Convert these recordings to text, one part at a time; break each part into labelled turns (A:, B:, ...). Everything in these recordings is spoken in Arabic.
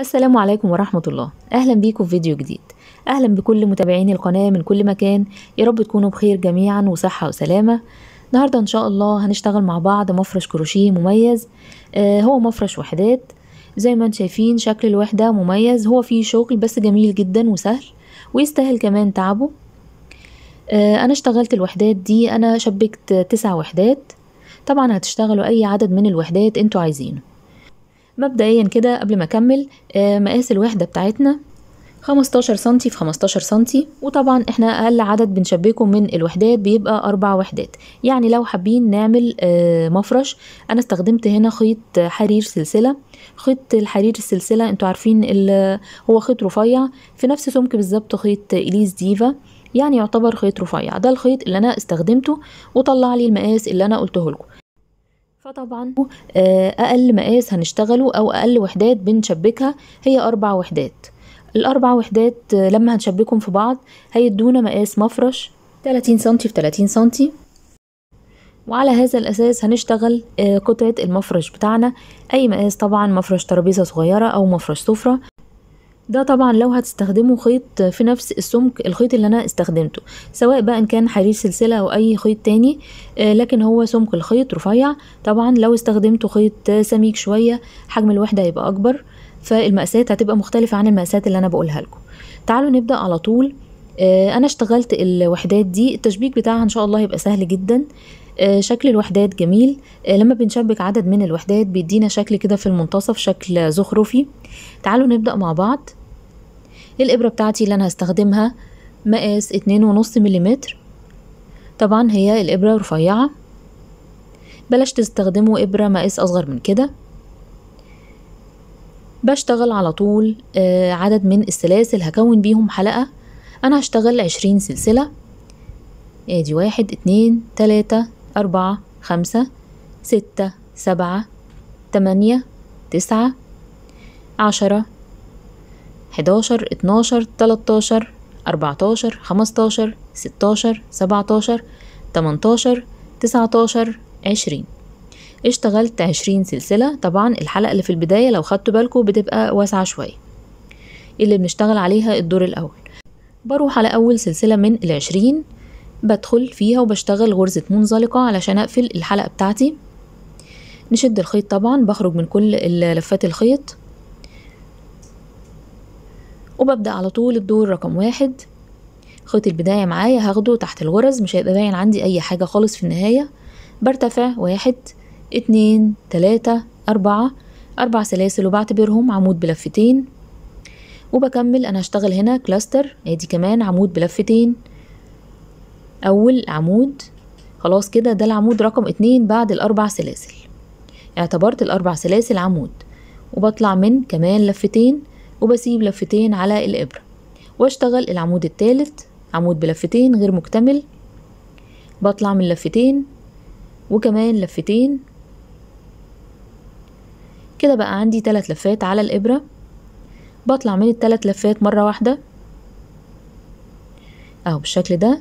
A: السلام عليكم ورحمة الله. أهلا بيكم في فيديو جديد. أهلا بكل متابعين القناة من كل مكان. يا رب تكونوا بخير جميعا وصحة وسلامة. النهاردة إن شاء الله هنشتغل مع بعض مفرش كروشيه مميز. آه هو مفرش وحدات. زي ما أنتم شايفين شكل الوحدة مميز. هو فيه شغل بس جميل جدا وسهل ويستاهل كمان تعبه. آه أنا اشتغلت الوحدات دي. أنا شبكت تسع وحدات. طبعا هتشتغلوا أي عدد من الوحدات أنتوا عايزينه. مبدئيا كده قبل ما أكمل آه، مقاس الوحدة بتاعتنا 15 سنتي في 15 سنتي وطبعا إحنا أقل عدد بنشبكه من الوحدات بيبقى أربع وحدات. يعني لو حابين نعمل آه، مفرش أنا استخدمت هنا خيط حرير سلسلة. خيط الحرير السلسلة أنتوا عارفين هو خيط رفيع في نفس سمك بالظبط خيط اليز ديفا يعني يعتبر خيط رفيع. ده الخيط اللي أنا استخدمته وطلع لي المقاس اللي أنا قلته لكم. فطبعا آه، أقل مقاس هنشتغله أو أقل وحدات بنشبكها هي أربع وحدات. الأربع وحدات آه، لما هنشبكهم في بعض هيدونا مقاس مفرش 30 سنتي في 30 سنتي. وعلى هذا الأساس هنشتغل آه، قطعة المفرش بتاعنا. أي مقاس طبعا مفرش ترابيزة صغيرة أو مفرش سفرة. ده طبعا لو هتستخدموا خيط في نفس السمك الخيط اللي أنا استخدمته سواء بقى إن كان حرير سلسلة أو أي خيط تاني آه، لكن هو سمك الخيط رفيع. طبعا لو استخدمتوا خيط سميك شوية حجم الوحدة هيبقى أكبر فالمقاسات هتبقى مختلفة عن المقاسات اللي أنا بقولها لكم. تعالوا نبدأ على طول. آه، أنا اشتغلت الوحدات دي التشبيك بتاعها إن شاء الله هيبقى سهل جدا. آه، شكل الوحدات جميل. لما بنشبك عدد من الوحدات بيدينا شكل كده في المنتصف شكل زخرفي. تعالوا نبدأ مع بعض. الإبرة بتاعتي اللي أنا هستخدمها مقاس اتنين ونص مليمتر. طبعا هي الإبرة رفيعة. بلاش تستخدموا إبرة مقاس أصغر من كده. بشتغل على طول آه، عدد من السلاسل هكون بيهم حلقة. أنا هشتغل عشرين سلسلة. ادي واحد اتنين تلاتة أربعة خمسة ستة سبعة تمانية تسعة عشرة حداشر اتناشر تلاتاشر أربعتاشر خمستاشر ستاشر سبعتاشر تمنتاشر تسعتاشر عشرين. اشتغلت عشرين سلسلة. طبعا الحلقة اللي في البداية لو خدتوا بالكم بتبقى واسعة شوية. اللي بنشتغل عليها الدور الأول. بروح على أول سلسلة من العشرين بدخل فيها وبشتغل غرزة منزلقة علشان أقفل الحلقة بتاعتي. نشد الخيط طبعا بخرج من كل لفات الخيط. وببدأ على طول الدور رقم واحد. خيط البداية معايا هاخده تحت الغرز مش هيبقى باين عندي أي حاجة خالص في النهاية. برتفع واحد اتنين تلاتة أربعة أربع سلاسل وبعتبرهم عمود بلفتين. وبكمل أنا هشتغل هنا كلاستر آدي كمان عمود بلفتين. أول عمود خلاص كده ده العمود رقم اتنين بعد الأربع سلاسل. اعتبرت الأربع سلاسل عمود. وبطلع من كمان لفتين. وبسيب لفتين على الإبرة. واشتغل العمود التالت عمود بلفتين غير مكتمل. بطلع من لفتين وكمان لفتين. كده بقى عندي تلات لفات على الإبرة. بطلع من التلات لفات مرة واحدة. أهو بالشكل ده.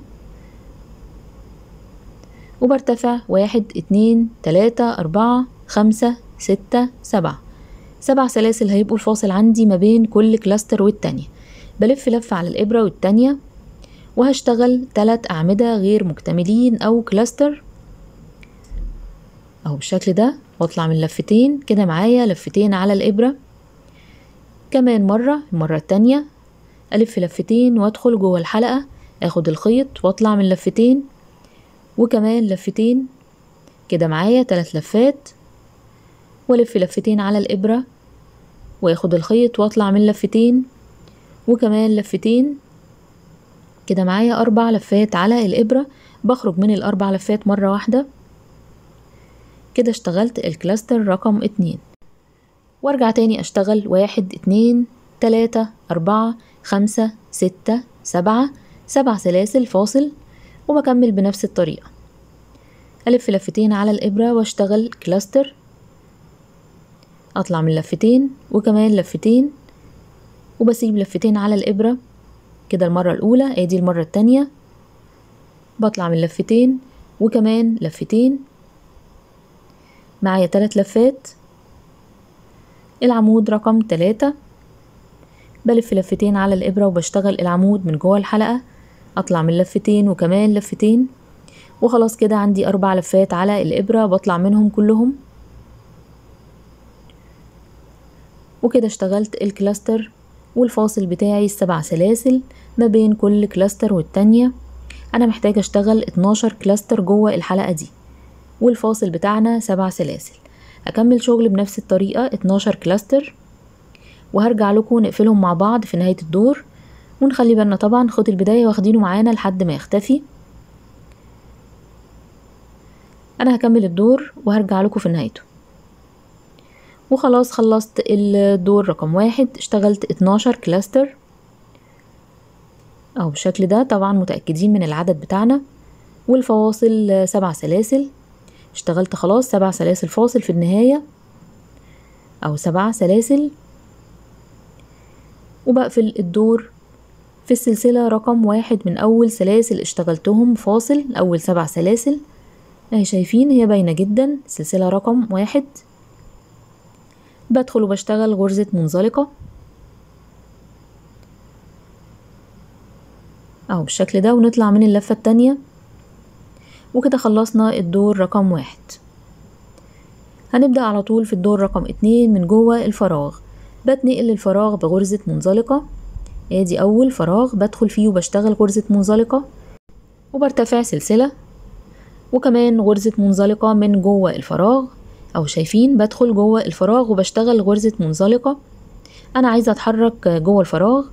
A: وبرتفع واحد اتنين تلاتة أربعة خمسة ستة سبعة. سبع سلاسل هيبقوا الفاصل عندي ما بين كل cluster والتانية. بلف لفة على الإبرة والتانية وهشتغل تلات أعمدة غير مكتملين أو cluster أهو بالشكل ده واطلع من لفتين كده معايا لفتين على الإبرة. كمان مرة المرة التانية ألف لفتين وأدخل جوه الحلقة أخد الخيط وأطلع من لفتين. وكمان لفتين كده معايا تلات لفات. والف لفتين على الإبرة واخد الخيط واطلع من لفتين وكمان لفتين. كده معايا أربع لفات على الإبرة. بخرج من الأربع لفات مرة واحدة. كده اشتغلت ال cluster رقم اتنين. وارجع تاني أشتغل واحد اتنين تلاتة أربعة خمسة ستة سبعة سبع سلاسل فاصل وبكمل بنفس الطريقة. ألف لفتين على الإبرة واشتغل cluster. أطلع من لفتين وكمان لفتين وبسيب لفتين على الإبرة. كده المرة الأولى ادي المرة التانية. بطلع من لفتين وكمان لفتين. معايا تلات لفات. العمود رقم تلاتة. بلف لفتين على الإبرة وبشتغل العمود من جوه الحلقة. أطلع من لفتين وكمان لفتين. وخلاص كده عندي أربع لفات على الإبرة بطلع منهم كلهم. وكده اشتغلت الكلاستر والفاصل بتاعي السبع سلاسل ما بين كل cluster والتانية. أنا محتاجة أشتغل 12 cluster جوه الحلقة دي والفاصل بتاعنا سبع سلاسل. هكمل شغل بنفس الطريقة 12 cluster وهرجع لكم نقفلهم مع بعض في نهاية الدور ونخلي بالنا طبعا خط البداية واخدينه معانا لحد ما يختفي. أنا هكمل الدور وهرجع لكم في نهايته. وخلاص خلصت الدور رقم واحد. اشتغلت 12 cluster أو بالشكل ده طبعا متأكدين من العدد بتاعنا. والفواصل سبع سلاسل. اشتغلت خلاص سبع سلاسل فاصل في النهاية. أو سبع سلاسل. وبقفل الدور في السلسلة رقم واحد من أول سلاسل اشتغلتهم فاصل أول سبع سلاسل. أهي شايفين هي باينة جدا. سلسلة رقم واحد. بدخل وبشتغل غرزة منزلقة. اهو بالشكل ده ونطلع من اللفة التانية. وكده خلصنا الدور رقم واحد. هنبدأ على طول في الدور رقم اتنين من جوه الفراغ. بتنقل الفراغ بغرزة منزلقة. آدي أول فراغ بدخل فيه وبشتغل غرزة منزلقة. وبرتفع سلسلة. وكمان غرزة منزلقة من جوه الفراغ. أو شايفين بدخل جوه الفراغ وبشتغل غرزة منزلقة. أنا عايزة أتحرك جوه الفراغ.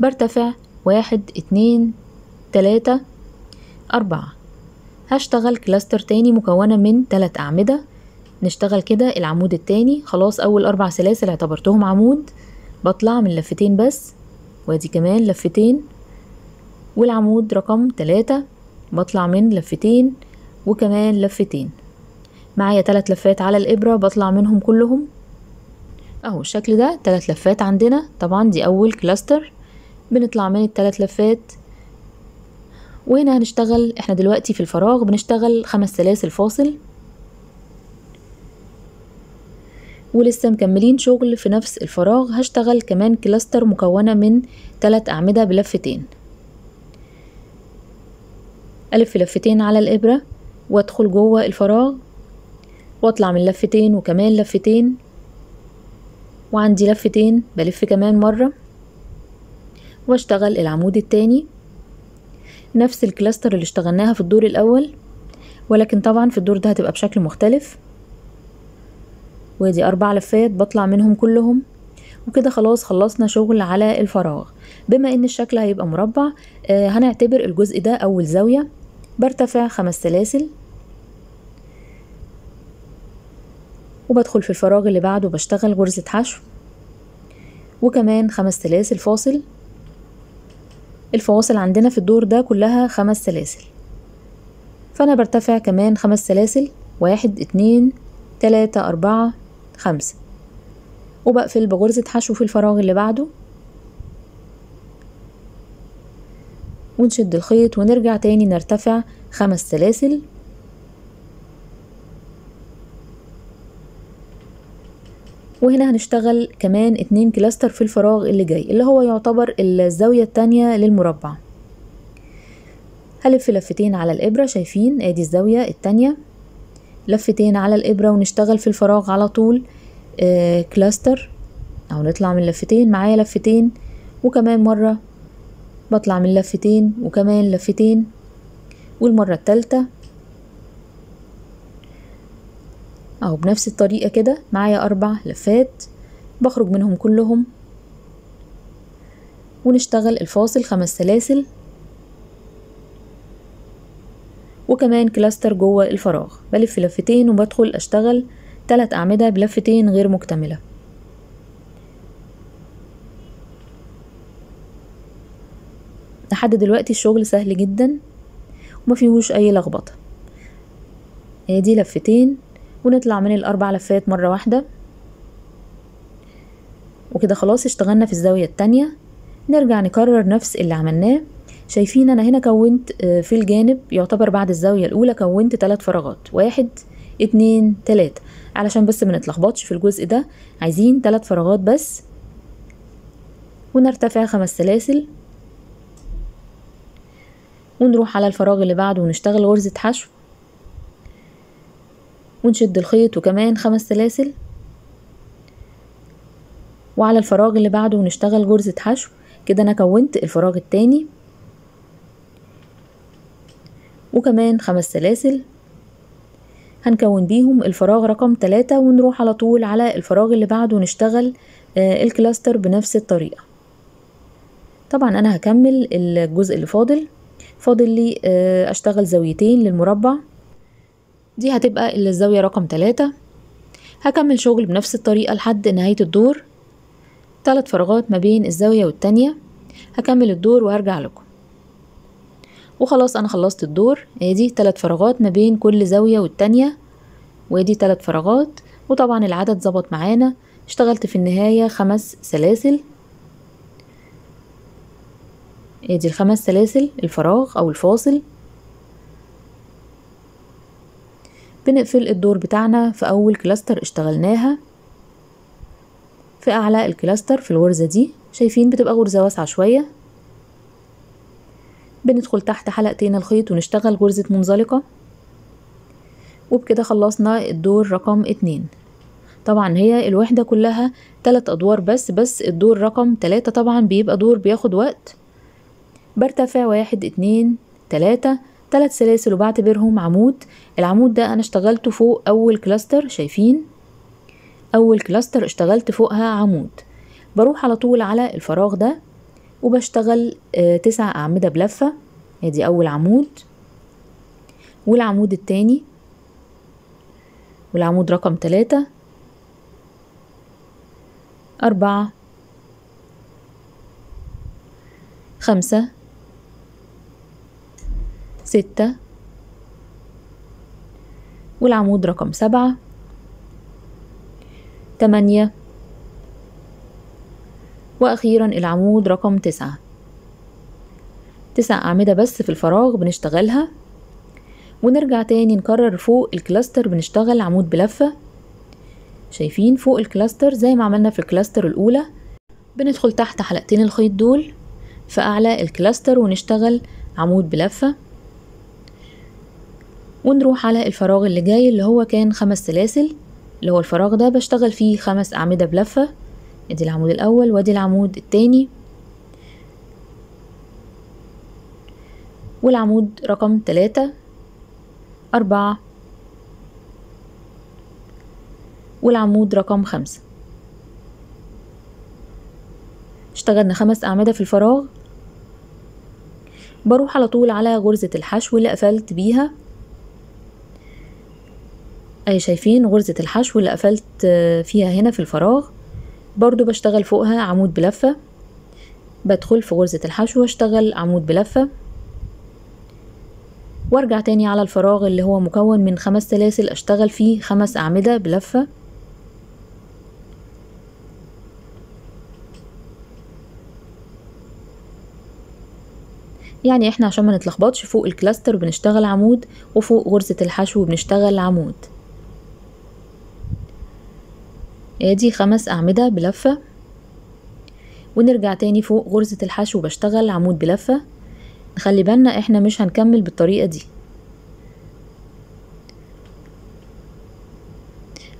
A: برتفع. واحد اتنين تلاتة أربعة. هشتغل كلاستر تاني مكونة من تلات أعمدة. نشتغل كده العمود التاني. خلاص أول أربع سلاسل اعتبرتهم عمود. بطلع من لفتين بس. وأدي كمان لفتين. والعمود رقم تلاتة. بطلع من لفتين. وكمان لفتين. معايا تلات لفات على الإبرة بطلع منهم كلهم. أهو الشكل ده تلات لفات عندنا. طبعا دي أول cluster بنطلع من التلات لفات. وهنا هنشتغل إحنا دلوقتي في الفراغ بنشتغل خمس سلاسل فاصل ولسه مكملين شغل في نفس الفراغ. هشتغل كمان cluster مكونة من تلات أعمدة بلفتين. ألف لفتين على الإبرة وأدخل جوه الفراغ. وأطلع من لفتين وكمان لفتين. وعندي لفتين بلف كمان مرة. واشتغل العمود التاني. نفس الكلاستر اللي اشتغلناها في الدور الأول ولكن طبعا في الدور ده هتبقى بشكل مختلف. وادي أربع لفات بطلع منهم كلهم. وكده خلاص خلصنا شغل على الفراغ. بما إن الشكل هيبقى مربع آه هنعتبر الجزء ده أول زاوية. برتفع خمس سلاسل. وبدخل في الفراغ اللي بعده بشتغل غرزة حشو. وكمان خمس سلاسل فاصل. الفواصل عندنا في الدور ده كلها خمس سلاسل. فأنا برتفع كمان خمس سلاسل. واحد اتنين تلاتة أربعة خمسة. وبقفل بغرزة حشو في الفراغ اللي بعده. ونشد الخيط ونرجع تاني نرتفع خمس سلاسل. وهنا هنشتغل كمان اتنين cluster في الفراغ اللي جاي اللي هو يعتبر الزاوية التانية للمربع. هلف لفتين على الإبرة شايفين؟ آدي الزاوية التانية. لفتين على الإبرة ونشتغل في الفراغ على طول. آه cluster. أو نطلع من لفتين معايا لفتين. وكمان مرة بطلع من لفتين وكمان لفتين. والمرة التالتة. اهو بنفس الطريقة كده معايا أربع لفات بخرج منهم كلهم. ونشتغل الفاصل خمس سلاسل. وكمان كلاستر جوه الفراغ. بلف لفتين وبدخل أشتغل تلات أعمدة بلفتين غير مكتملة. لحد دلوقتي الشغل سهل جدا ومفيهوش أي لخبطة. ادي لفتين. ونطلع من الأربع لفات مرة واحدة. وكده خلاص اشتغلنا في الزاوية التانية. نرجع نكرر نفس اللي عملناه. شايفين أنا هنا كونت في الجانب يعتبر بعد الزاوية الأولى كونت ثلاث فراغات. واحد اتنين تلاتة. علشان بس ما نتلخبطش في الجزء ده عايزين ثلاث فراغات بس. ونرتفع خمس سلاسل. ونروح على الفراغ اللي بعده ونشتغل غرزة حشو. ونشد الخيط وكمان خمس سلاسل. وعلى الفراغ اللي بعده ونشتغل غرزة حشو. كده أنا كونت الفراغ التاني. وكمان خمس سلاسل. هنكون بيهم الفراغ رقم تلاتة ونروح على طول على الفراغ اللي بعده ونشتغل آه الكلاستر بنفس الطريقة. طبعا أنا هكمل الجزء اللي فاضل. فاضل لي آه أشتغل زاويتين للمربع. دي هتبقى الزاوية رقم تلاتة. هكمل شغل بنفس الطريقة لحد نهاية الدور. تلات فراغات ما بين الزاوية والتانية. هكمل الدور وهرجع لكم. وخلاص أنا خلصت الدور. آدي تلات فراغات ما بين كل زاوية والتانية. وآدي تلات فراغات. وطبعا العدد ظبط معانا. اشتغلت في النهاية خمس سلاسل. آدي الخمس سلاسل الفراغ أو الفاصل. بنقفل الدور بتاعنا في أول cluster اشتغلناها. في أعلى ال cluster في الغرزة دي شايفين بتبقى غرزة واسعة شوية. بندخل تحت حلقتين الخيط ونشتغل غرزة منزلقة. وبكده خلصنا الدور رقم اتنين. طبعا هي الوحدة كلها تلات أدوار بس بس الدور رقم تلاتة طبعا بيبقى دور بياخد وقت. برتفع واحد اتنين تلاتة. تلات سلاسل وبعتبرهم عمود. العمود ده أنا اشتغلته فوق أول cluster شايفين؟ أول cluster اشتغلت فوقها عمود. بروح على طول على الفراغ ده وبشتغل آه تسع أعمدة بلفة. ادي أول عمود. والعمود التاني والعمود رقم تلاتة. أربعة. خمسة. ستة. والعمود رقم سبعة. تمانية. وأخيرا العمود رقم تسعة. تسع أعمدة بس في الفراغ بنشتغلها. ونرجع تاني نكرر فوق ال cluster بنشتغل عمود بلفة. شايفين فوق ال cluster زي ما عملنا في ال cluster الأولى. بندخل تحت حلقتين الخيط دول في أعلى ال cluster ونشتغل عمود بلفة. ونروح على الفراغ اللي جاي اللي هو كان خمس سلاسل اللي هو الفراغ ده بشتغل فيه خمس أعمدة بلفة ادي العمود الأول وادي العمود التاني. والعمود رقم تلاتة أربعة. والعمود رقم خمسة. اشتغلنا خمس أعمدة في الفراغ. بروح على طول على غرزة الحشو اللي قفلت بيها. أي شايفين غرزة الحشو اللي قفلت فيها هنا في الفراغ. برضو بشتغل فوقها عمود بلفة. بدخل في غرزة الحشو واشتغل عمود بلفة. وارجع تاني على الفراغ اللي هو مكون من خمس سلاسل أشتغل فيه خمس أعمدة بلفة. يعني إحنا عشان ما نتلخبطش فوق الكلاستر بنشتغل عمود وفوق غرزة الحشو بنشتغل عمود. آدي خمس أعمدة بلفة. ونرجع تاني فوق غرزة الحشو بشتغل عمود بلفة. نخلي بالنا إحنا مش هنكمل بالطريقة دي.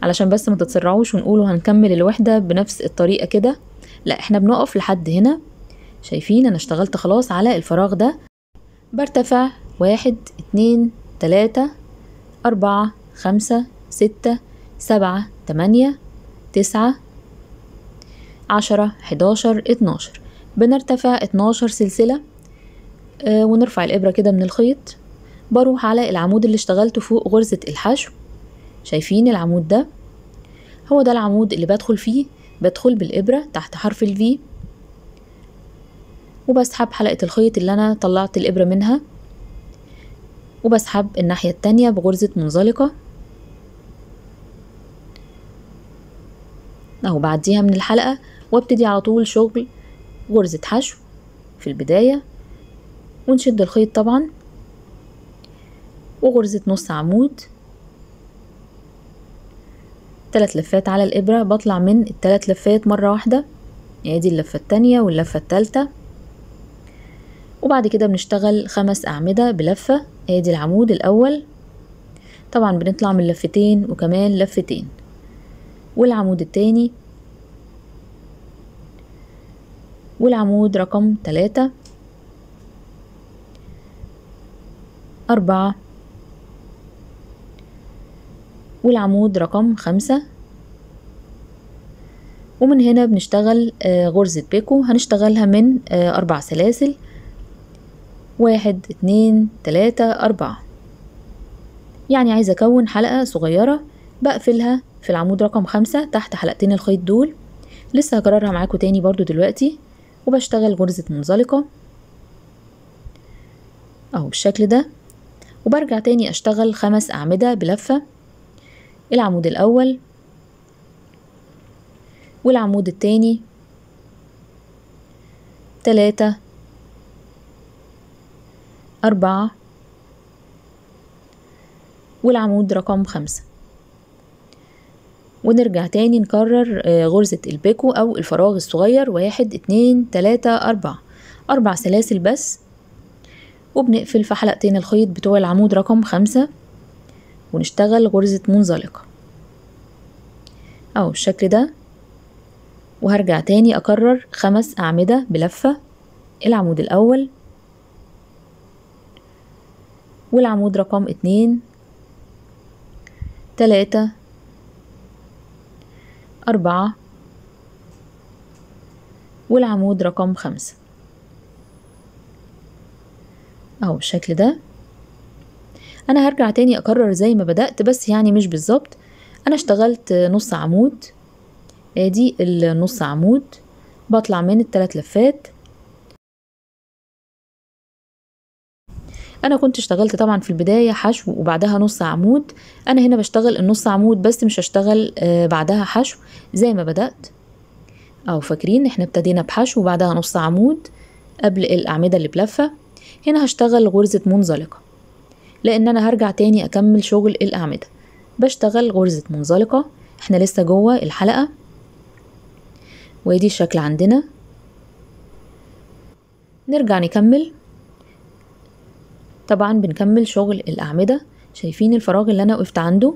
A: علشان بس ما تتسرعوش ونقولوا هنكمل الوحدة بنفس الطريقة كده. لا إحنا بنقف لحد هنا. شايفين؟ أنا اشتغلت خلاص على الفراغ ده. برتفع. واحد اتنين تلاتة أربعة خمسة ستة سبعة تمانية تسعة عشرة حداشر اتناشر. بنرتفع اتناشر سلسلة آه ونرفع الإبرة كده من الخيط. بروح على العمود اللي اشتغلته فوق غرزة الحشو. شايفين العمود ده؟ هو ده العمود اللي بدخل فيه. بدخل بالإبرة تحت حرف الفي وبسحب حلقة الخيط اللي أنا طلعت الإبرة منها. وبسحب الناحية التانية بغرزة منزلقة. أهو بعديها من الحلقة وابتدي على طول شغل غرزة حشو في البداية ونشد الخيط طبعا وغرزة نص عمود. تلات لفات على الإبرة بطلع من التلات لفات مرة واحدة. ادي اللفة التانية واللفة التالتة. وبعد كده بنشتغل خمس أعمدة بلفة. ادي العمود الأول. طبعا بنطلع من لفتين وكمان لفتين. والعمود التاني. والعمود رقم تلاتة. أربعة. والعمود رقم خمسة. ومن هنا بنشتغل آه، غرزة بيكو. هنشتغلها من آه، أربع سلاسل. واحد اتنين تلاتة أربعة. يعني عايزة أكون حلقة صغيرة بقفلها في العمود رقم خمسة تحت حلقتين الخيط دول. لسه هكررها معاكم تاني برضو دلوقتي وبشتغل غرزة منزلقة أهو بالشكل ده. وبرجع تاني أشتغل خمس أعمدة بلفة. العمود الأول والعمود التاني تلاتة أربعة والعمود رقم خمسة. ونرجع تاني نكرر آه، غرزة البيكو أو الفراغ الصغير. واحد اتنين تلاتة أربعة. أربع سلاسل بس. وبنقفل في حلقتين الخيط بتوع العمود رقم خمسة. ونشتغل غرزة منزلقة. أو بالشكل ده. وهرجع تاني أكرر خمس أعمدة بلفة. العمود الأول. والعمود رقم اتنين. تلاتة. أربعة. والعمود رقم خمسة. أهو بالشكل ده. أنا هرجع تاني أكرر زي ما بدأت بس يعني مش بالظبط. أنا اشتغلت نص عمود. ادي النص عمود. بطلع من التلات لفات. أنا كنت اشتغلت طبعا في البداية حشو وبعدها نص عمود. أنا هنا بشتغل النص عمود بس مش هشتغل آه، بعدها حشو. زي ما بدأت. أو فاكرين إحنا ابتدينا بحشو وبعدها نص عمود قبل الأعمدة اللي بلفة. هنا هشتغل غرزة منزلقة. لأن أنا هرجع تاني أكمل شغل الأعمدة. بشتغل غرزة منزلقة. إحنا لسه جوه الحلقة. وأدي الشكل عندنا. نرجع نكمل. طبعا بنكمل شغل الأعمدة. شايفين الفراغ اللي أنا وقفت عنده؟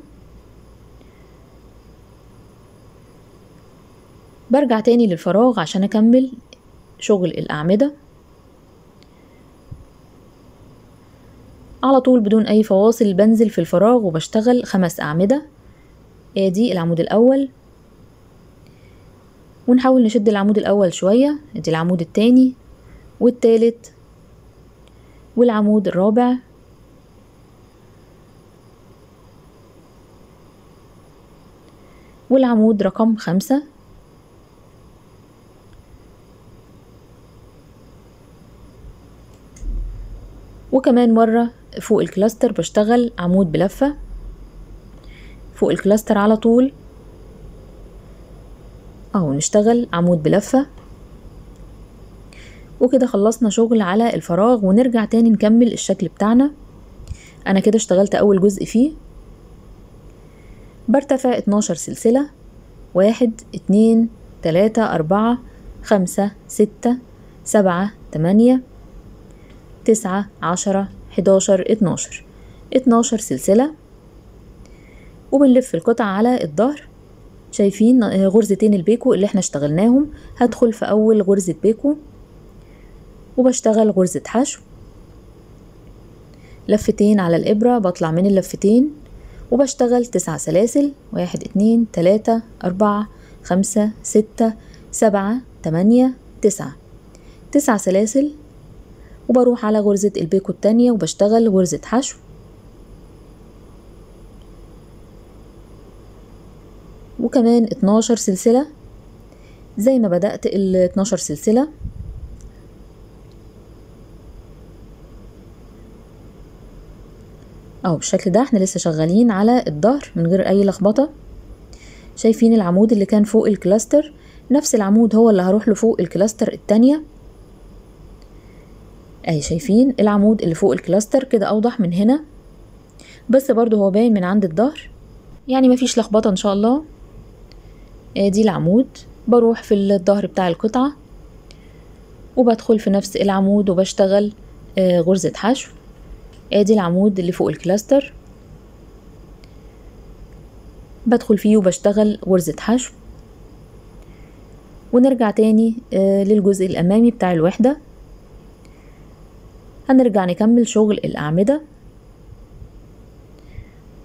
A: برجع تاني للفراغ عشان أكمل شغل الأعمدة. على طول بدون أي فواصل بنزل في الفراغ وبشتغل خمس أعمدة. ادي العمود الأول. ونحاول نشد العمود الأول شوية ادي العمود التاني. والتالت والعمود الرابع. والعمود رقم خمسة. وكمان مرة فوق الكلاستر بشتغل عمود بلفة. فوق الكلاستر على طول. أهو نشتغل عمود بلفة. وكده خلصنا شغل على الفراغ ونرجع تاني نكمل الشكل بتاعنا. أنا كده اشتغلت أول جزء فيه. برتفع اتناشر سلسلة. واحد اتنين تلاتة أربعة خمسة ستة سبعة تمانية تسعة عشرة حداشر اتناشر. اتناشر سلسلة. وبنلف القطعة على الظهر. شايفين غرزتين البيكو اللي إحنا اشتغلناهم. هدخل في أول غرزة بيكو. وبشتغل غرزة حشو. لفتين على الإبرة بطلع من اللفتين وبشتغل تسع سلاسل واحد اتنين تلاتة أربعة خمسة ستة سبعة تمانية تسعة. تسع سلاسل وبروح على غرزة البيكو التانية وبشتغل غرزة حشو. وكمان اتناشر سلسلة. زي ما بدأت ال 12 سلسلة اهو بالشكل ده إحنا لسه شغالين على الظهر من غير أي لخبطة. شايفين العمود اللي كان فوق ال cluster نفس العمود هو اللي هروح له فوق ال cluster التانية. اهي شايفين العمود اللي فوق ال cluster كده أوضح من هنا. بس برضو هو باين من عند الظهر. يعني مفيش لخبطة إن شاء الله. آدي العمود. بروح في الظهر بتاع القطعة. وبدخل في نفس العمود وبشتغل آه، غرزة حشو. آدي العمود اللي فوق الكلاستر. بدخل فيه وبشتغل غرزة حشو. ونرجع تاني آه، للجزء الأمامي بتاع الوحدة. هنرجع نكمل شغل الأعمدة.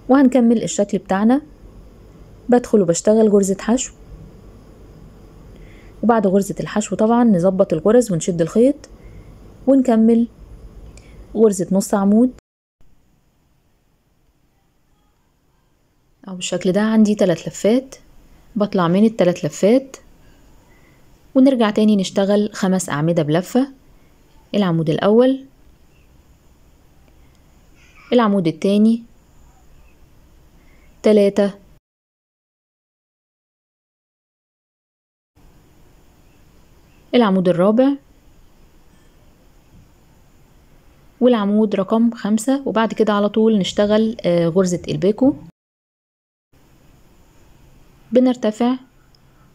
A: وهنكمل الشكل بتاعنا. بدخل وبشتغل غرزة حشو. وبعد غرزة الحشو طبعا نظبط الغرز ونشد الخيط. ونكمل غرزة نص عمود. أو بالشكل ده عندي تلات لفات. بطلع من التلات لفات. ونرجع تاني نشتغل خمس أعمدة بلفة. العمود الأول. العمود التاني. تلاتة. العمود الرابع. والعمود رقم خمسة. وبعد كده على طول نشتغل آه، غرزة الباكو بنرتفع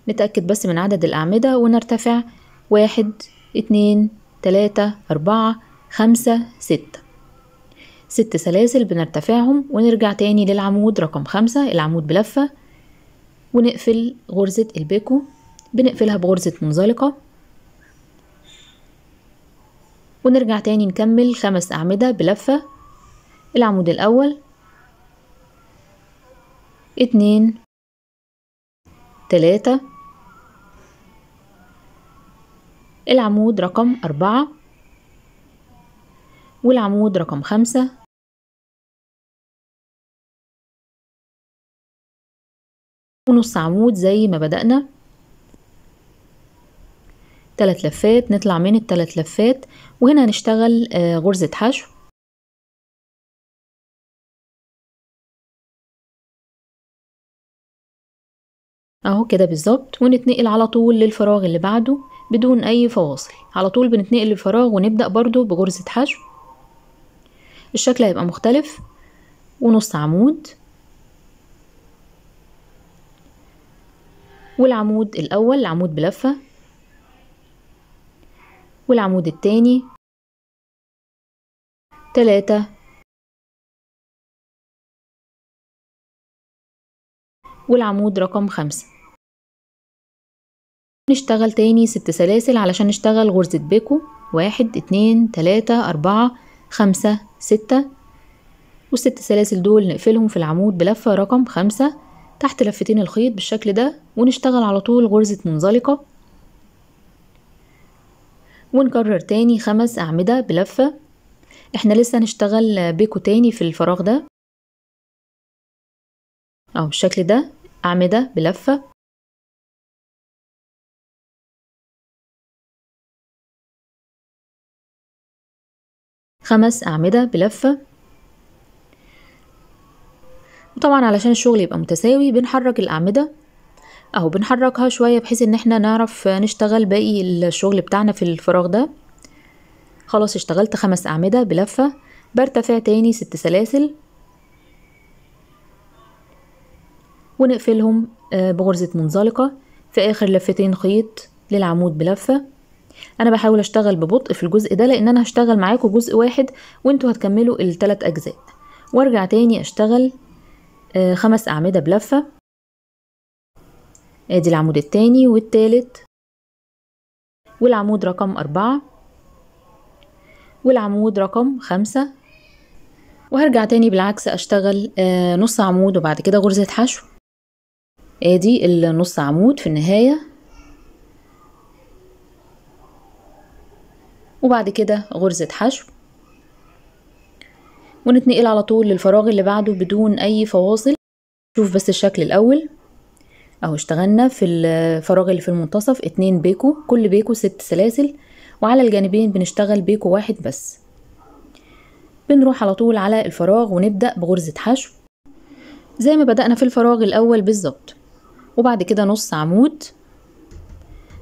A: نتأكد بس من عدد الأعمدة ونرتفع. واحد اتنين تلاتة أربعة خمسة ستة. ست سلاسل بنرتفعهم. ونرجع تاني للعمود رقم خمسة العمود بلفة. ونقفل غرزة الباكو بنقفلها بغرزة منزلقة. ونرجع تاني نكمل خمس أعمدة بلفة. العمود الأول. اتنين. تلاتة. العمود رقم أربعة. والعمود رقم خمسة. ونص عمود زي ما بدأنا. تلات لفات نطلع من التلات لفات وهنا هنشتغل آه، غرزة حشو. أهو كده بالظبط ونتنقل على طول للفراغ اللي بعده بدون أي فواصل. على طول بنتنقل للفراغ ونبدأ برضو بغرزة حشو. الشكل هيبقى مختلف. ونص عمود. والعمود الأول العمود بلفة. والعمود التاني. تلاتة. والعمود رقم خمسة. نشتغل تاني ست سلاسل علشان نشتغل غرزة بيكو. واحد اتنين تلاتة أربعة خمسة ستة. والست سلاسل دول نقفلهم في العمود بلفة رقم خمسة تحت لفتين الخيط بالشكل ده ونشتغل على طول غرزة منزلقة. ونكرر تاني خمس أعمدة بلفة. إحنا لسه هنشتغل بيكو تاني في الفراغ ده. اهو بالشكل ده أعمدة بلفة. خمس أعمدة بلفة. وطبعا علشان الشغل يبقى متساوي بنحرك الأعمدة أهو بنحركها شوية بحيث إن إحنا نعرف نشتغل باقي الشغل بتاعنا في الفراغ ده. خلاص اشتغلت خمس أعمدة بلفة برتفع تاني ست سلاسل. ونقفلهم آه، بغرزة منزلقة في آخر لفتين خيط للعمود بلفة. أنا بحاول أشتغل ببطء في الجزء ده لأن أنا هشتغل معاكم جزء واحد وأنتوا هتكملوا التلات أجزاء. وأرجع تاني أشتغل آه، خمس أعمدة بلفة. ادي العمود التاني والتالت والعمود رقم أربعة والعمود رقم خمسة وهرجع تاني بالعكس أشتغل آه، نص عمود وبعد كده غرزة حشو. ادي النص عمود في النهاية. وبعد كده غرزة حشو. ونتنقل على طول للفراغ اللي بعده بدون أي فواصل. شوف بس الشكل الأول. أهو اشتغلنا في الفراغ اللي في المنتصف اتنين بيكو كل بيكو ست سلاسل وعلى الجانبين بنشتغل بيكو واحد بس. بنروح على طول على الفراغ ونبدأ بغرزة حشو. زي ما بدأنا في الفراغ الأول بالظبط. وبعد كده نص عمود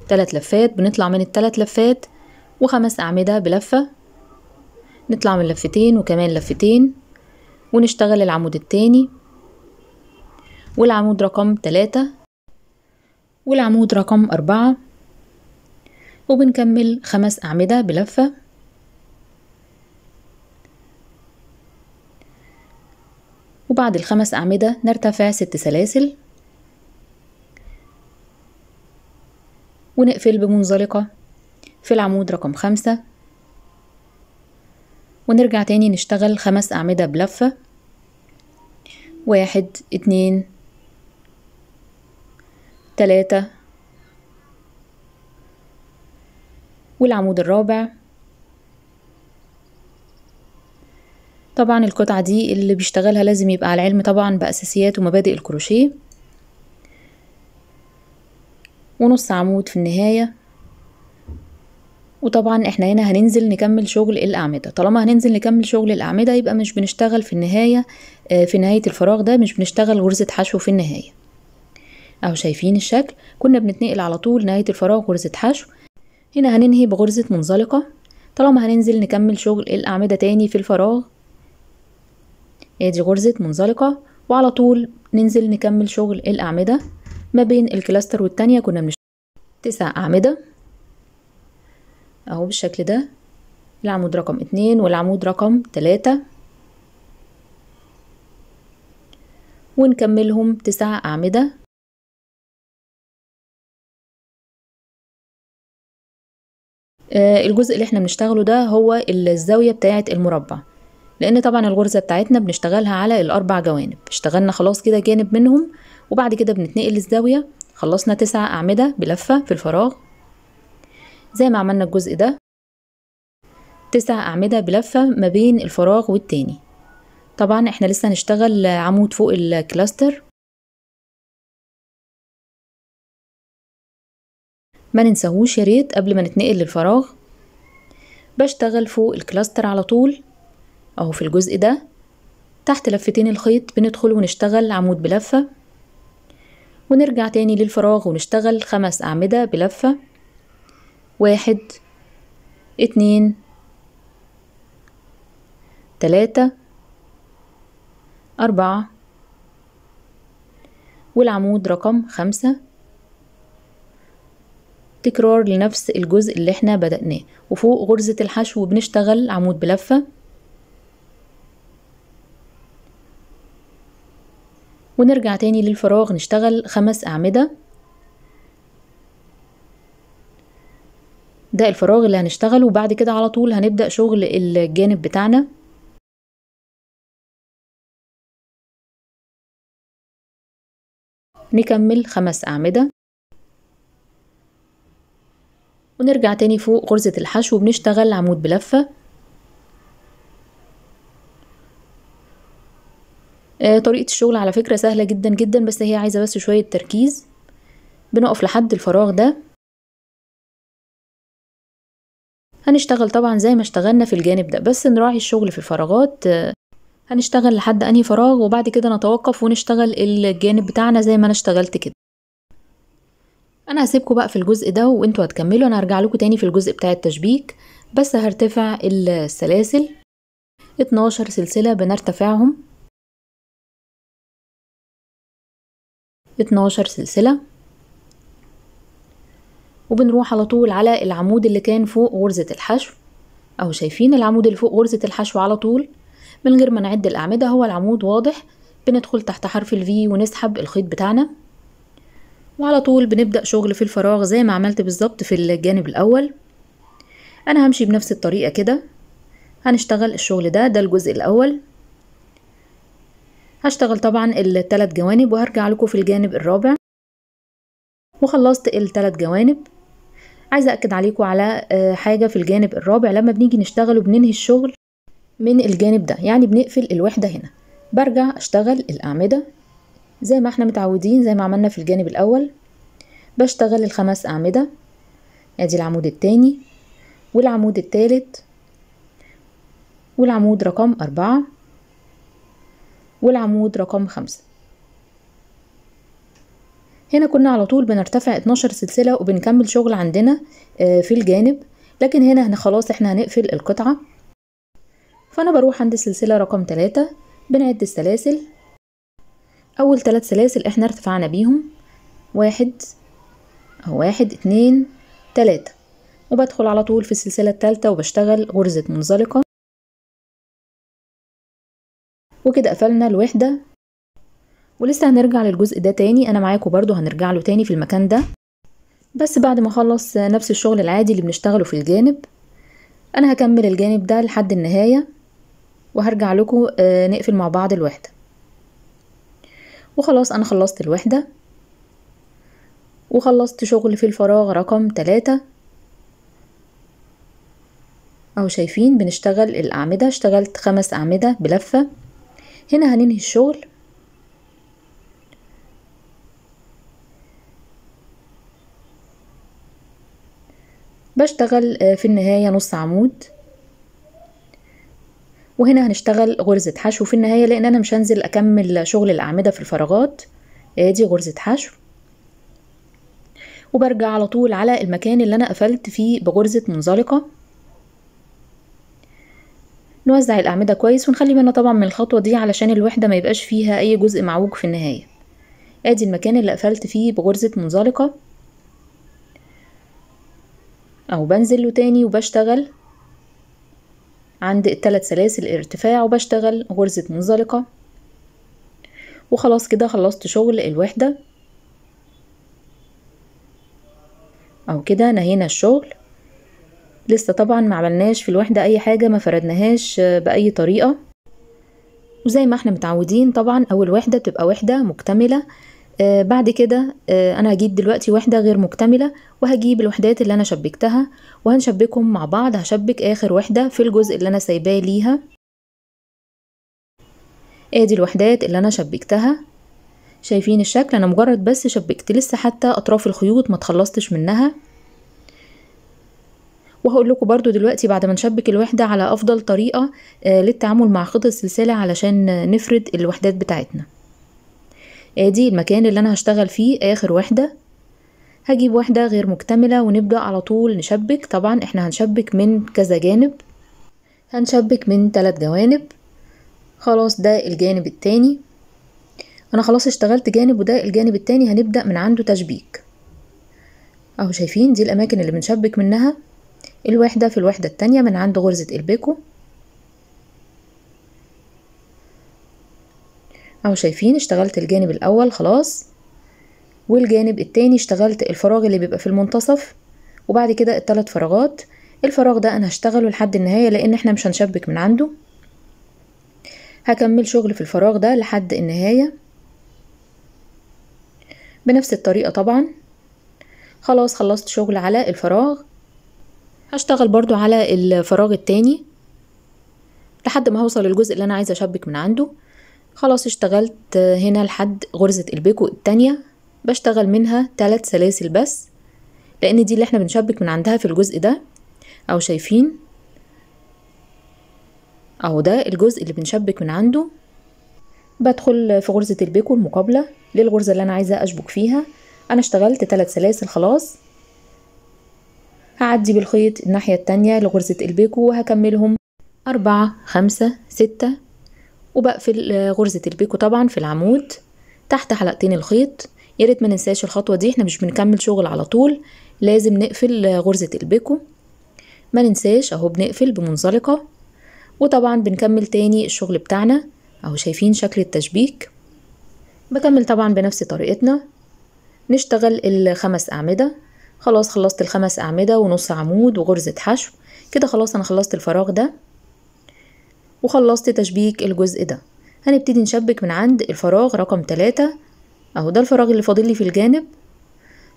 A: تلات لفات بنطلع من التلات لفات وخمس أعمدة بلفة. نطلع من لفتين وكمان لفتين ونشتغل العمود التاني. والعمود رقم تلاتة. والعمود رقم أربعة. وبنكمل خمس أعمدة بلفة. وبعد الخمس أعمدة نرتفع ست سلاسل. ونقفل بمنزلقة في العمود رقم خمسة. ونرجع تاني نشتغل خمس أعمدة بلفة. واحد اتنين تلاتة. والعمود الرابع. طبعا القطعة دي اللي بيشتغلها لازم يبقى على علم طبعا بأساسيات ومبادئ الكروشيه. ونص عمود في النهاية. وطبعا إحنا هنا هننزل نكمل شغل الأعمدة. طالما هننزل نكمل شغل الأعمدة يبقى مش بنشتغل في النهاية في نهاية الفراغ ده مش بنشتغل غرزة حشو في النهاية. اهو شايفين الشكل كنا بنتنقل على طول نهاية الفراغ غرزة حشو. هنا هننهي بغرزة منزلقة. طالما هننزل نكمل شغل الأعمدة تاني في الفراغ. آدي غرزة منزلقة وعلى طول ننزل نكمل شغل الأعمدة. ما بين الكلاستر والتانية كنا بنشتغل تسع أعمدة. أهو بالشكل ده. العمود رقم اتنين والعمود رقم تلاتة. ونكملهم تسع أعمدة. الجزء اللي إحنا بنشتغله ده هو الزاوية بتاعة المربع. لأن طبعا الغرزة بتاعتنا بنشتغلها على الأربع جوانب. اشتغلنا خلاص كده جانب منهم وبعد كده بنتنقل الزاوية. خلصنا تسع أعمدة بلفة في الفراغ. زي ما عملنا الجزء ده تسع أعمدة بلفة ما بين الفراغ والتاني. طبعا إحنا لسه هنشتغل عمود فوق ال cluster. ما ننساهوش يا ريت قبل ما نتنقل للفراغ. بشتغل فوق ال cluster على طول. أهو في الجزء ده. تحت لفتين الخيط بندخل ونشتغل عمود بلفة. ونرجع تاني للفراغ ونشتغل خمس أعمدة بلفة. واحد اتنين تلاتة أربعة. والعمود رقم خمسة. تكرار لنفس الجزء اللي إحنا بدأناه. وفوق غرزة الحشو بنشتغل عمود بلفة. ونرجع تاني للفراغ نشتغل خمس أعمدة. ده الفراغ اللي هنشتغله. وبعد كده على طول هنبدأ شغل الجانب بتاعنا. نكمل خمس أعمدة. ونرجع تاني فوق غرزة الحشو بنشتغل عمود بلفة. آه طريقة الشغل على فكرة سهلة جدا جدا بس هي عايزة بس شوية تركيز. بنقف لحد الفراغ ده. هنشتغل طبعا زي ما اشتغلنا في الجانب ده بس نراعي الشغل في الفراغات. آه هنشتغل لحد أنهي فراغ وبعد كده نتوقف ونشتغل الجانب بتاعنا زي ما أنا اشتغلت كده. أنا هسيبكم بقى في الجزء ده وأنتوا هتكملوا. أنا هرجع لكم تاني في الجزء بتاع التشبيك. بس هرتفع السلاسل. 12 سلسلة بنرتفعهم. 12 سلسلة. وبنروح على طول على العمود اللي كان فوق غرزة الحشو. أهو شايفين العمود اللي فوق غرزة الحشو على طول. من غير ما نعد الأعمدة هو العمود واضح. بندخل تحت حرف الفي ونسحب الخيط بتاعنا. وعلى طول بنبدأ شغل في الفراغ زي ما عملت بالظبط في الجانب الأول. أنا همشي بنفس الطريقة كده. هنشتغل الشغل ده ده الجزء الأول. هشتغل طبعا التلات جوانب وهرجع لكم في الجانب الرابع. وخلصت التلات جوانب. عايزة أكد عليكم على حاجة في الجانب الرابع. لما بنيجي نشتغل وبننهي الشغل من الجانب ده يعني بنقفل الوحدة هنا. برجع أشتغل الأعمدة. زي ما إحنا متعودين زي ما عملنا في الجانب الأول. بشتغل الخمس أعمدة. أدي العمود التاني والعمود التالت والعمود رقم أربعة والعمود رقم خمسة. هنا كنا على طول بنرتفع 12 سلسلة وبنكمل شغل عندنا في الجانب. لكن هنا خلاص إحنا هنقفل القطعة. فأنا بروح عند السلسلة رقم تلاتة بنعد السلاسل. أول تلات سلاسل إحنا ارتفعنا بيهم. واحد أهو واحد اتنين تلاتة. وبدخل على طول في السلسلة التالتة وبشتغل غرزة منزلقة. وكده قفلنا الوحدة. ولسه هنرجع للجزء ده تاني. أنا معاكم برضو هنرجع له تاني في المكان ده. بس بعد ما اخلص نفس الشغل العادي اللي بنشتغله في الجانب أنا هكمل الجانب ده لحد النهاية. وهرجع لكم نقفل مع بعض الوحدة. وخلاص أنا خلصت الوحدة. وخلصت شغل في الفراغ رقم تلاتة. أهو شايفين بنشتغل الأعمدة اشتغلت خمس أعمدة بلفة. هنا هننهي الشغل. بشتغل في النهاية نص عمود. وهنا هنشتغل غرزة حشو في النهاية لأن أنا مش هنزل أكمل شغل الأعمدة في الفراغات. آدي غرزة حشو. وبرجع على طول على المكان اللي أنا قفلت فيه بغرزة منزلقة. نوزع الأعمدة كويس ونخلي بالنا طبعا من الخطوة دي علشان الوحدة ما يبقاش فيها أي جزء معوج في النهاية. آدي المكان اللي قفلت فيه بغرزة منزلقة. أو بنزل له تاني وبشتغل. عند التلات سلاسل ارتفاع وبشتغل غرزة منزلقة. وخلاص كده خلصت شغل الوحدة. أو كده نهينا الشغل. لسه طبعا ما عملناش في الوحدة أي حاجة ما فردناهاش بأي طريقة. وزي ما إحنا متعودين طبعا أول وحدة بتبقى وحدة مكتملة. آه بعد كده آه أنا هجيب دلوقتي وحدة غير مكتملة وهجيب الوحدات اللي أنا شبكتها وهنشبكهم مع بعض. هشبك آخر وحدة في الجزء اللي أنا سايباه ليها. آدي الوحدات اللي أنا شبكتها. شايفين الشكل؟ أنا مجرد بس شبكت لسه حتى أطراف الخيوط ما تخلصتش منها. وهقول لكم برضو دلوقتي بعد ما نشبك الوحدة على أفضل طريقة آه للتعامل مع خيط السلسلة علشان نفرد الوحدات بتاعتنا. ادي المكان اللي أنا هشتغل فيه آخر وحدة. هجيب واحدة غير مكتملة ونبدأ على طول نشبك. طبعا إحنا هنشبك من كذا جانب. هنشبك من ثلاث جوانب. خلاص ده الجانب التاني. أنا خلاص اشتغلت جانب وده الجانب التاني هنبدأ من عنده تشبيك. أهو شايفين دي الأماكن اللي بنشبك منها. الوحدة في الوحدة التانية من عند غرزة البيكو. اهو شايفين اشتغلت الجانب الأول خلاص. والجانب التاني اشتغلت الفراغ اللي بيبقى في المنتصف وبعد كده التلات فراغات. الفراغ ده أنا هشتغله لحد النهاية لأن إحنا مش هنشبك من عنده. هكمل شغل في الفراغ ده لحد النهاية. بنفس الطريقة طبعا. خلاص خلصت شغل على الفراغ. هشتغل برضو على الفراغ التاني لحد ما هوصل للجزء اللي أنا عايزة أشبك من عنده. خلاص اشتغلت هنا لحد غرزة البيكو التانية. بشتغل منها تلات سلاسل بس لأن دي اللي إحنا بنشبك من عندها في الجزء ده. أو شايفين؟ أهو ده الجزء اللي بنشبك من عنده. بدخل في غرزة البيكو المقابلة للغرزة اللي أنا عايزة أشبك فيها. أنا اشتغلت تلات سلاسل خلاص. هعدي بالخيط الناحية التانية لغرزة البيكو وهكملهم. أربعة خمسة ستة وبقفل غرزة البيكو طبعا في العمود تحت حلقتين الخيط. يا ريت ما ننساش الخطوة دي إحنا مش بنكمل شغل على طول لازم نقفل غرزة البيكو. ما ننساش أهو بنقفل بمنزلقة. وطبعا بنكمل تاني الشغل بتاعنا أهو شايفين شكل التشبيك. بكمل طبعا بنفس طريقتنا. نشتغل الخمس أعمدة. خلاص خلصت الخمس أعمدة ونص عمود وغرزة حشو. كده خلاص أنا خلصت الفراغ ده. وخلصت تشبيك الجزء ده. هنبتدي نشبك من عند الفراغ رقم تلاتة. أهو ده الفراغ اللي فاضل لي في الجانب.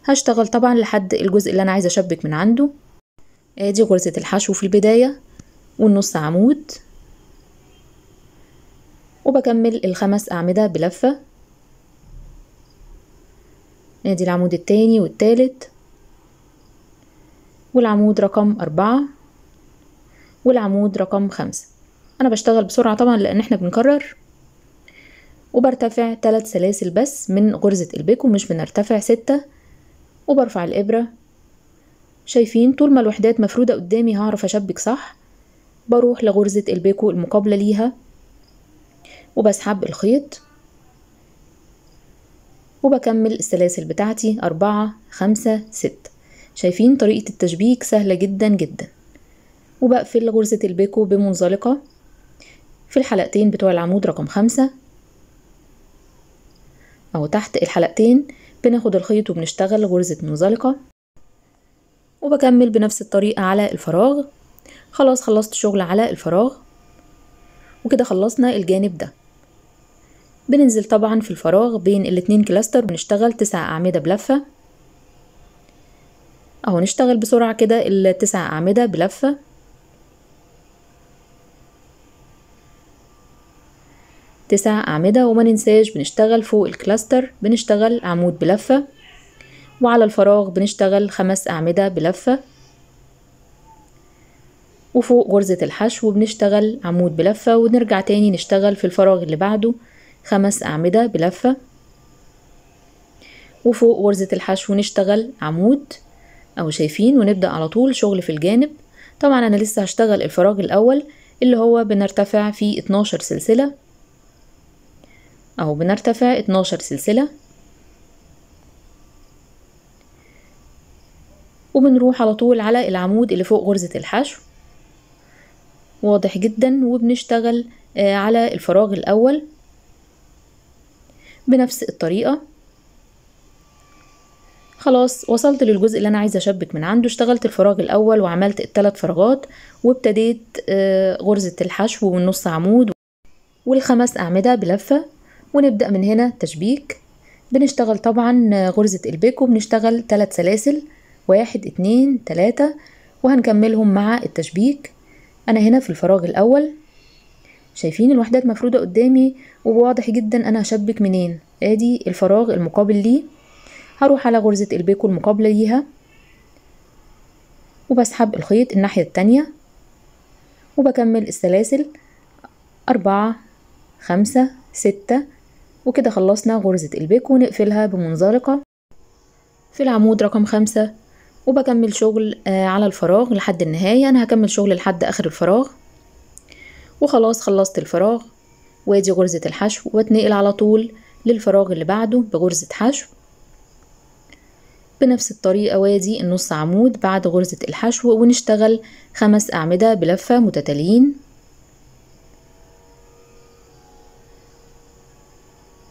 A: هشتغل طبعا لحد الجزء اللي أنا عايزة أشبك من عنده. آدي غرزة الحشو في البداية والنص عمود. وبكمل الخمس أعمدة بلفة. آدي العمود التاني والتالت. والعمود رقم أربعة. والعمود رقم خمسة. أنا بشتغل بسرعة طبعا لأن إحنا بنكرر وبرتفع تلات سلاسل بس من غرزة البيكو مش بنرتفع ستة وبرفع الإبرة. شايفين طول ما الوحدات مفرودة قدامي هعرف أشبك صح؟ بروح لغرزة البيكو المقابلة ليها وبسحب الخيط وبكمل السلاسل بتاعتي أربعة خمسة ستة. شايفين طريقة التشبيك سهلة جدا جدا. وبقفل غرزة البيكو بمنزلقة. في الحلقتين بتوع العمود رقم خمسة. أو تحت الحلقتين بناخد الخيط وبنشتغل غرزة منزلقة وبكمل بنفس الطريقة على الفراغ. خلاص خلصت شغل على الفراغ. وكده خلصنا الجانب ده. بننزل طبعا في الفراغ بين الاتنين كلاستر بنشتغل تسع أعمدة بلفة. أهو نشتغل بسرعة كده التسع أعمدة بلفة. تسع أعمدة وما ننساش بنشتغل فوق الكلاستر بنشتغل عمود بلفة وعلى الفراغ بنشتغل خمس أعمدة بلفة وفوق غرزة الحشو بنشتغل عمود بلفة ونرجع تاني نشتغل في الفراغ اللي بعده خمس أعمدة بلفة وفوق غرزة الحشو نشتغل عمود أو شايفين ونبدأ على طول شغل في الجانب. طبعا أنا لسه هشتغل الفراغ الأول اللي هو بنرتفع فيه 12 سلسلة. أو بنرتفع 12 سلسلة. وبنروح على طول على العمود اللي فوق غرزة الحشو. واضح جدا. وبنشتغل على الفراغ الأول بنفس الطريقة. خلاص وصلت للجزء اللي أنا عايزة أشبك من عنده. اشتغلت الفراغ الأول وعملت التلات فراغات وابتديت غرزة الحشو والنص عمود. والخمس أعمدة بلفة. ونبدأ من هنا. تشبيك. بنشتغل طبعا غرزة البيكو بنشتغل تلات سلاسل. واحد اتنين تلاتة. وهنكملهم مع التشبيك. أنا هنا في الفراغ الأول. شايفين الوحدات مفرودة قدامي وواضح جدا أنا هشبك منين. آدي الفراغ المقابل ليه هروح على غرزة البيكو المقابلة ليها. وبسحب الخيط الناحية التانية. وبكمل السلاسل. أربعة خمسة ستة. وكده خلصنا غرزة البيكو ونقفلها بمنزلقة في العمود رقم خمسة. وبكمل شغل على الفراغ لحد النهاية. أنا هكمل شغل لحد آخر الفراغ. وخلاص خلصت الفراغ. وادي غرزة الحشو واتنقل على طول للفراغ اللي بعده بغرزة حشو. بنفس الطريقة وادي النص عمود بعد غرزة الحشو ونشتغل خمس أعمدة بلفة متتاليين.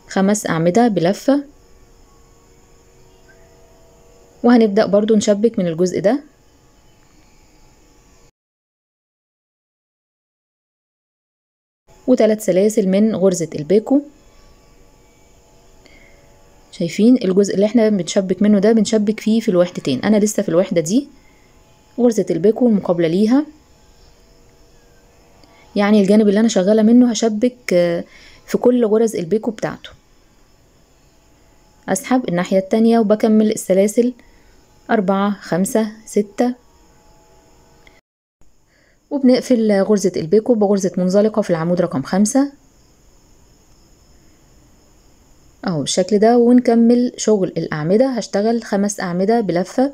A: خمس أعمدة بلفة وهنبدأ برضو نشبك من الجزء ده. وثلاث سلاسل من غرزة البيكو. شايفين الجزء اللي إحنا بنشبك منه ده بنشبك فيه في الوحدتين. أنا لسه في الوحدة دي. غرزة البيكو المقابلة ليها. يعني الجانب اللي أنا شغالة منه هشبك في كل غرز البيكو بتاعته. أسحب الناحية التانية وبكمل السلاسل. أربعة خمسة ستة. وبنقفل غرزة البيكو بغرزة منزلقة في العمود رقم خمسة. أهو بالشكل ده ونكمل شغل الأعمدة. هشتغل خمس أعمدة بلفة.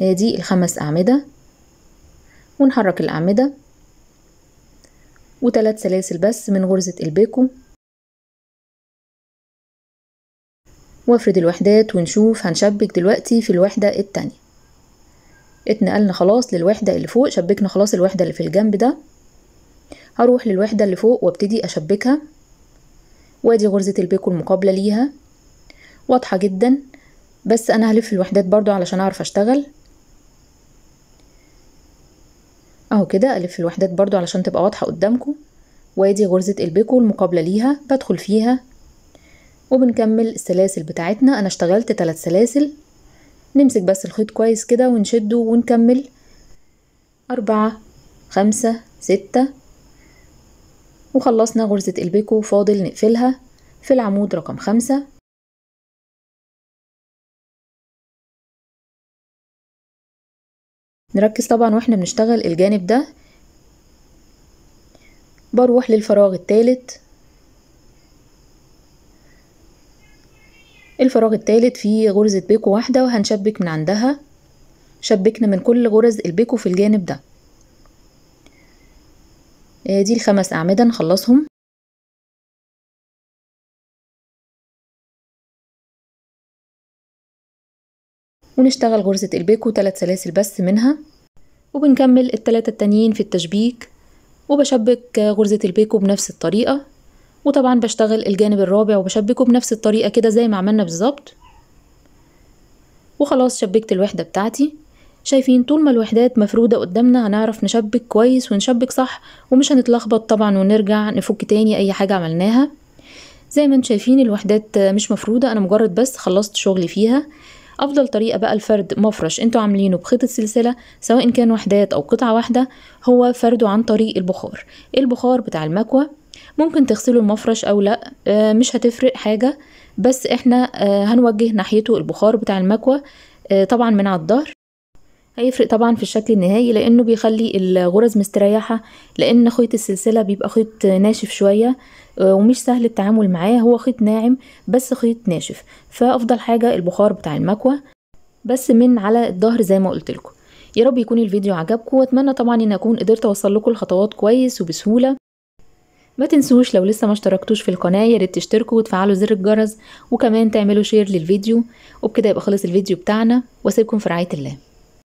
A: ادي الخمس أعمدة. ونحرك الأعمدة. وتلات سلاسل بس من غرزة البيكو. وافرد الوحدات ونشوف هنشبك دلوقتي في الوحدة التانية. اتنقلنا خلاص للوحدة اللي فوق. شبكنا خلاص الوحدة اللي في الجنب ده. هروح للوحدة اللي فوق وابتدي أشبكها. وادي غرزة البيكو المقابلة ليها. واضحة جدا. بس أنا هلف الوحدات برضو علشان أعرف أشتغل. اهو كده ألف الوحدات برضو علشان تبقى واضحة قدامكم وادي غرزة البيكو المقابلة ليها بدخل فيها. وبنكمل السلاسل بتاعتنا. أنا اشتغلت تلات سلاسل. نمسك بس الخيط كويس كده ونشده ونكمل. أربعة خمسة ستة. وخلصنا غرزة البيكو فاضل نقفلها. في العمود رقم خمسة. نركز طبعا وإحنا بنشتغل الجانب ده. بروح للفراغ التالت. الفراغ التالت فيه غرزة بيكو واحدة وهنشبك من عندها. شبكنا من كل غرز البيكو في الجانب ده. آه، دي الخمس أعمدة نخلصهم. ونشتغل غرزة البيكو تلات سلاسل بس منها وبنكمل التلاتة التانيين في التشبيك وبشبك غرزة البيكو بنفس الطريقة وطبعا بشتغل الجانب الرابع وبشبكه بنفس الطريقة كده زي ما عملنا بالظبط. وخلاص شبكت الوحدة بتاعتي. شايفين طول ما الوحدات مفرودة قدامنا هنعرف نشبك كويس ونشبك صح ومش هنتلخبط طبعا ونرجع نفك تاني أي حاجة عملناها. زي ما أنتم شايفين الوحدات مش مفرودة أنا مجرد بس خلصت شغلي فيها. أفضل طريقة بقى الفرد مفرش أنتوا عاملينه بخيط السلسلة سواء كان وحدات أو قطعة واحدة هو فرده عن طريق البخار. البخار بتاع المكوى ممكن تغسلوا المفرش أو لأ آه، مش هتفرق حاجة بس إحنا آه، هنوجه ناحيته البخار بتاع المكوى آه، طبعا من على الظهر. هيفرق طبعا في الشكل النهائي لأنه بيخلي الغرز مستريحة لأن خيط السلسلة بيبقى خيط ناشف شوية آه، ومش سهل التعامل معاه. هو خيط ناعم بس خيط ناشف. فأفضل حاجة البخار بتاع المكوى بس من على الظهر زي ما قلت لكم. يا رب يكون الفيديو عجبكم وأتمنى طبعا إن أكون قدرت أوصل لكم الخطوات كويس وبسهولة. ما تنسوش لو لسه ما اشتركتوش في القناة يا ريت تشتركوا وتفعلوا زر الجرس وكمان تعملوا شير للفيديو. وبكده يبقى خلص الفيديو بتاعنا وأسيبكم في رعاية الله.